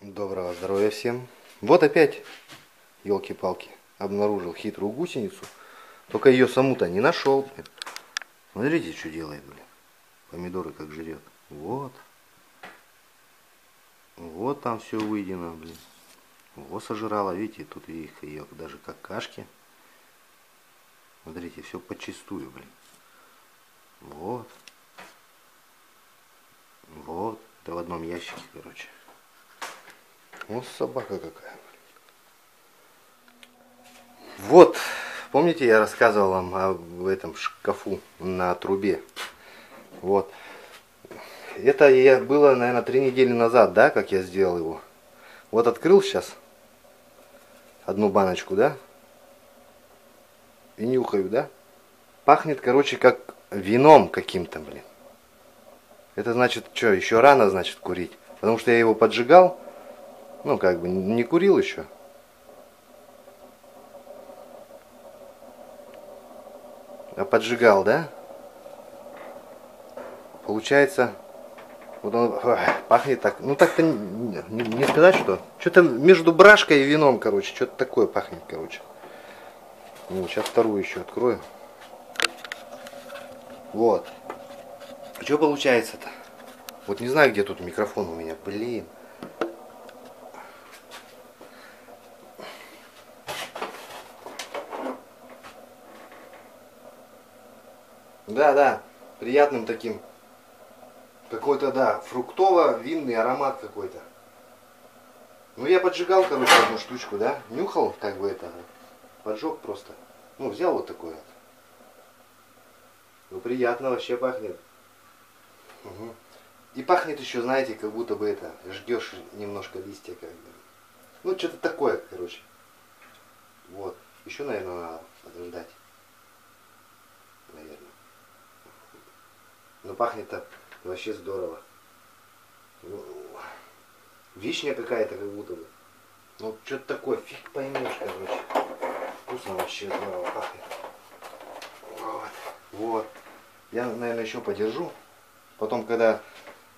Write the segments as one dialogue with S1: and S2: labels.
S1: Доброго здоровья всем. Вот опять, елки-палки, обнаружил хитрую гусеницу. Только ее саму-то не нашел. Смотрите, что делает, блин. Помидоры как жрет. Вот. Вот там все выедено, блин. Вот сожрала, видите, тут их ее даже какашки. Смотрите, все подчистую, блин. Вот. Вот. Это в одном ящике, короче. Вот собака какая. Вот, помните, я рассказывал вам об этом шкафу на трубе. Вот. Это я было, наверное, три недели назад, да, как я сделал его. Вот открыл сейчас одну баночку, да? И нюхаю, да? Пахнет, короче, как вином каким-то, блин. Это значит, что, еще рано, значит, курить. Потому что я его поджигал, ну, как бы, не курил еще. А поджигал, да? Получается, вот он ой, пахнет так. Ну так-то не, не- сказать, что. Что-то между брашкой и вином, короче, что-то такое пахнет, короче. Ну, сейчас вторую еще открою. Вот. Что получается-то? Вот не знаю, где тут микрофон у меня. Блин. Да, да, приятным таким. Какой-то, да, фруктово-винный аромат какой-то. Ну, я поджигал, короче, одну штучку, да, нюхал, как бы это, поджег просто. Ну, взял вот такой вот. Ну, приятно вообще пахнет. Мгм. И пахнет еще, знаете, как будто бы это, ждешь немножко листья, как бы. Ну, что-то такое, короче. Вот. Еще, наверное, надо подождать. Наверное. Но пахнет-то вообще здорово. Ну, Вишня какая-то как будто бы. Ну, что-то такое, фиг поймешь, короче. Вкусно вообще здорово пахнет. Вот. Вот. Я, наверное, еще подержу. Потом, когда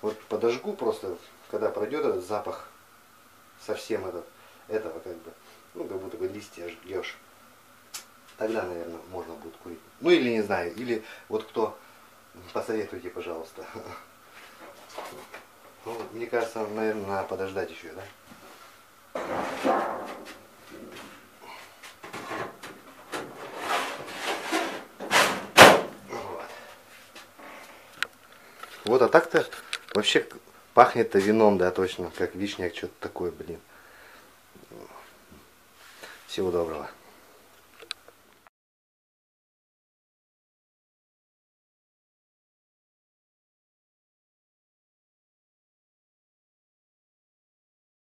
S1: вот подожгу просто, когда пройдет этот запах, совсем этот, этого как бы, ну, как будто бы листья ждешь. Тогда, наверное, можно будет курить. Ну, или не знаю, или вот кто, посоветуйте, пожалуйста. Ну, мне кажется, наверное, надо подождать еще, да? Вот. Вот, а так-то вообще пахнет-то вином, да, точно, как вишня, что-то такое, блин. Всего доброго.